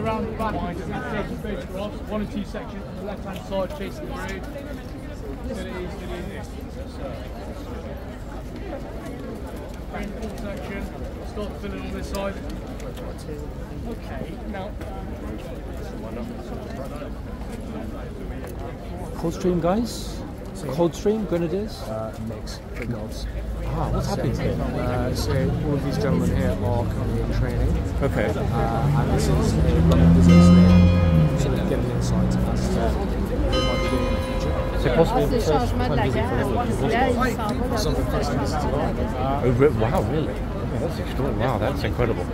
around the back into the station base cross, one and two section on the left hand side facing the road. Steady, steady. Three and four section, start filling on this side. Okay, now Coldstream guys? Coldstream Grenadiers? uh, mix for gods. Ah, what's happening here? Uh, so all of these gentlemen here are currently in training, Okay. uh, and this is a London business thing, sort of getting insights as to what they might be doing in the future. C'est possible Le changement de la gare, là, il s'en va dans Something le fascinating to learn. Oh, re- wow, really? Okay, that's extraordinary. Wow, that's incredible.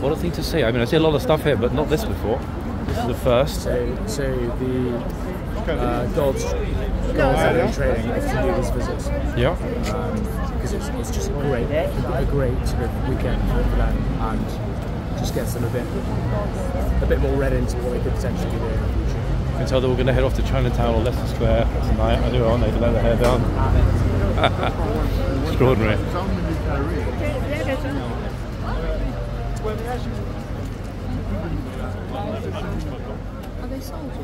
What a thing to see. I mean, I see a lot of stuff here, but not this before. This is the first. So, so the uh, guards, guards are training if you do these visits. Yeah. because it's, it's just a great, a great sort of weekend for them and just gets them a bit, a bit more read into what they could potentially be doing in the future. You can tell that we're going to head off to Chinatown or Leicester Square tonight. I do, aren't they? Let their hair down. Extraordinary.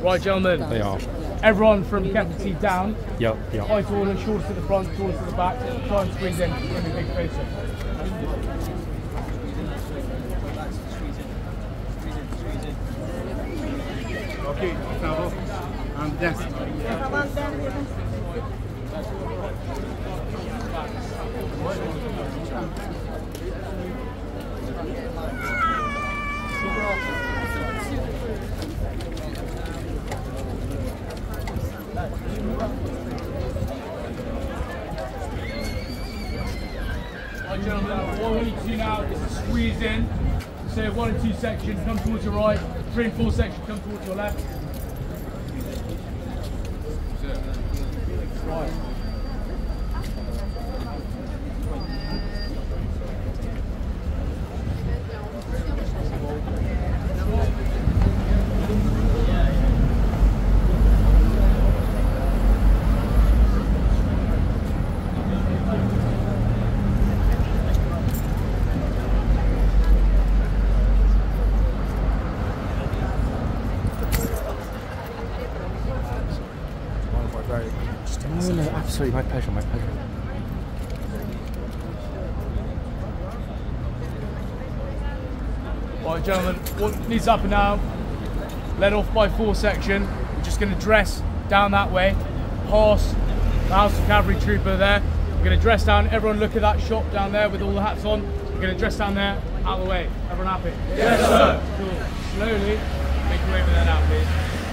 Right gentlemen, They are. everyone from captaincy down, Yep, yep. high taller, shortest at the front, tallest at the back, try and squeeze in, it's going to be a big facer. Ok, ça va. En gentlemen, what we need to do now is squeeze in. So one and two section, come towards your right. Three and four section, come towards your left. Right. Very just No, no, absolutely. My pleasure, my pleasure. Right, gentlemen, what needs to happen now? Led off by four section. We're just going to dress down that way, past the Household Cavalry Trooper there. We're going to dress down. Everyone, look at that shop down there with all the hats on. We're going to dress down there, out of the way. Everyone happy? Yes, sir. Cool. Slowly, make your way over there now, please.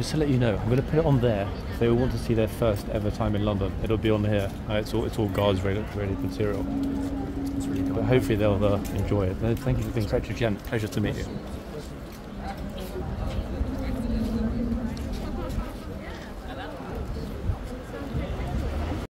Just to let you know, I'm going to put it on there. If they will want to see their first ever time in London, it'll be on here. Uh, it's all it's all guards rated, rated material. It's really cool. But hopefully they'll uh, enjoy it. Thank you for being such a gent. Pleasure to meet you.